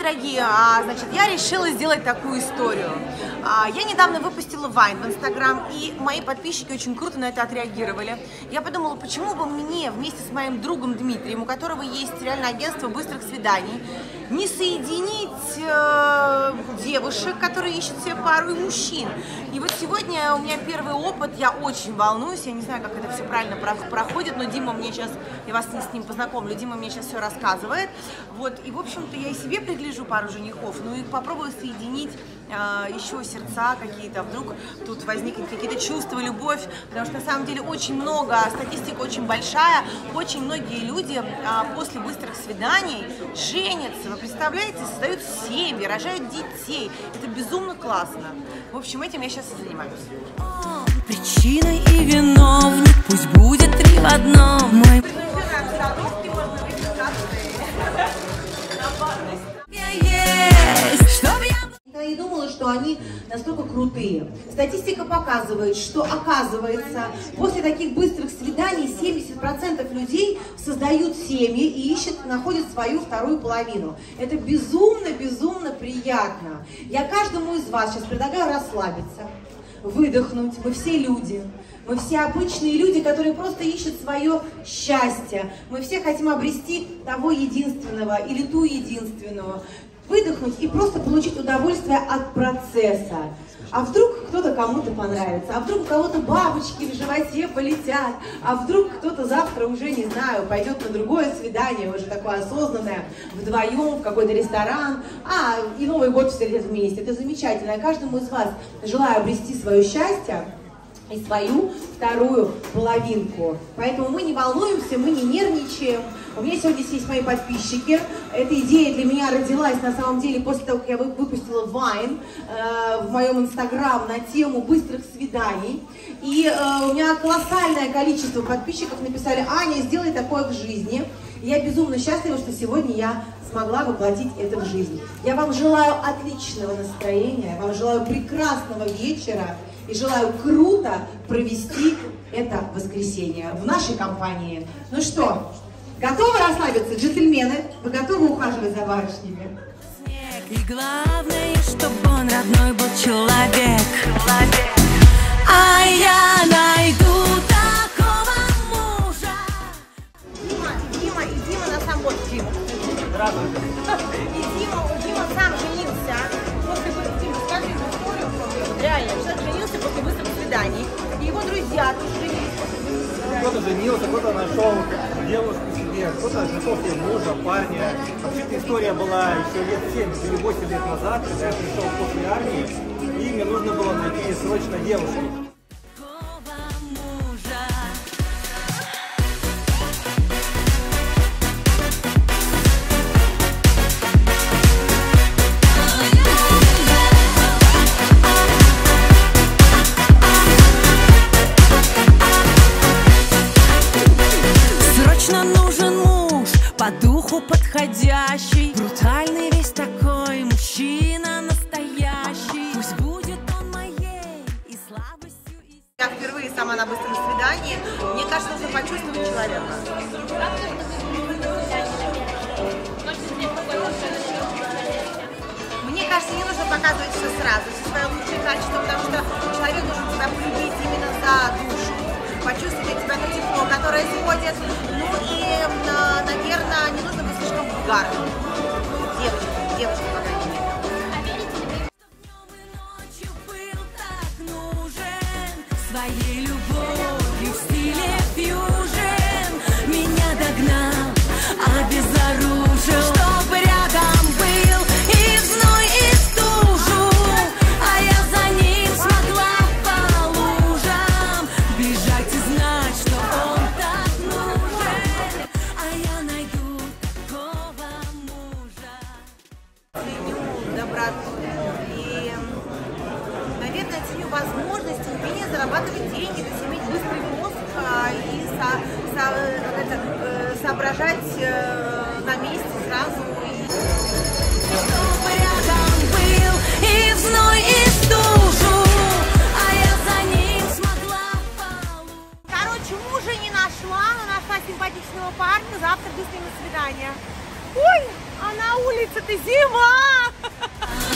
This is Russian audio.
дорогие, а, значит, я решила сделать такую историю. А, я недавно выпустила Вайн в Инстаграм, и мои подписчики очень круто на это отреагировали. Я подумала, почему бы мне вместе с моим другом Дмитрием, у которого есть реально агентство быстрых свиданий, не соединить э, девушек, которые ищут себе пару, и мужчин. И вот сегодня у меня первый опыт, я очень волнуюсь, я не знаю, как это все правильно проходит, но Дима мне сейчас, я вас с ним познакомлю, Дима мне сейчас все рассказывает. Вот, и, в общем-то, я и себе пригляжу пару женихов, ну и попробую соединить еще сердца какие-то, вдруг тут возникнут какие-то чувства, любовь, потому что на самом деле очень много, статистика очень большая, очень многие люди э, после быстрых свиданий женятся, вы представляете, создают семьи, рожают детей, это безумно классно. В общем, этим я сейчас и занимаюсь. Причиной и виновник, пусть будет настолько крутые. Статистика показывает, что оказывается, после таких быстрых свиданий 70% людей создают семьи и ищут, находят свою вторую половину. Это безумно-безумно приятно. Я каждому из вас сейчас предлагаю расслабиться, выдохнуть. Мы все люди. Мы все обычные люди, которые просто ищут свое счастье. Мы все хотим обрести того единственного или ту единственную выдохнуть и просто получить удовольствие от процесса. А вдруг кто-то кому-то понравится, а вдруг у кого-то бабочки в животе полетят, а вдруг кто-то завтра уже, не знаю, пойдет на другое свидание, уже такое осознанное, вдвоем в какой-то ресторан, а, и Новый год встретят вместе. Это замечательно. Я каждому из вас желаю обрести свое счастье, и свою вторую половинку. Поэтому мы не волнуемся, мы не нервничаем. У меня сегодня здесь есть мои подписчики. Эта идея для меня родилась на самом деле после того, как я выпустила Вайн э, в моем инстаграм на тему быстрых свиданий. И э, у меня колоссальное количество подписчиков написали, Аня, сделай такое в жизни. И я безумно счастлива, что сегодня я смогла воплотить это в жизнь. Я вам желаю отличного настроения, вам желаю прекрасного вечера и желаю круто провести это воскресенье в нашей компании. Ну что, готовы расслабиться, джентльмены? Вы готовы ухаживать за барышнями? И главное, чтобы он родной был человек. А я найду такого мужа. Дима, Дима, и Дима на самом вот Дима. И Дима, Дима сам женился свиданий. И его друзья тоже женились. Кто-то женился, кто-то нашел девушку себе, кто-то нашел себе мужа, парня. Вообще-то история была еще лет 7 или 8 лет назад, когда я пришел после армии, и мне нужно было найти срочно девушку. Срочно нужен муж, по духу подходящий Брутальный весь такой, мужчина настоящий Пусть будет он моей и слабостью, и Я впервые сама на быстром свидании. Мне кажется, нужно почувствовать человека. Мне кажется, не нужно показывать все сразу, все свои лучшие качества, потому что человек должен тебя полюбить именно за душу, почувствовать тебя то тепло, которое исходит. Ну и, на- наверное, не нужно быть слишком вульгарным. Девочка, девочка, по крайней мере. Своей любовью в стиле фьюжн зарабатывать деньги, то есть иметь быстрый мозг а, и со- со- это, э, соображать э, на месте сразу. Короче, мужа не нашла, но нашла симпатичного парня, завтра ним на свидание. Ой, а на улице-то зима!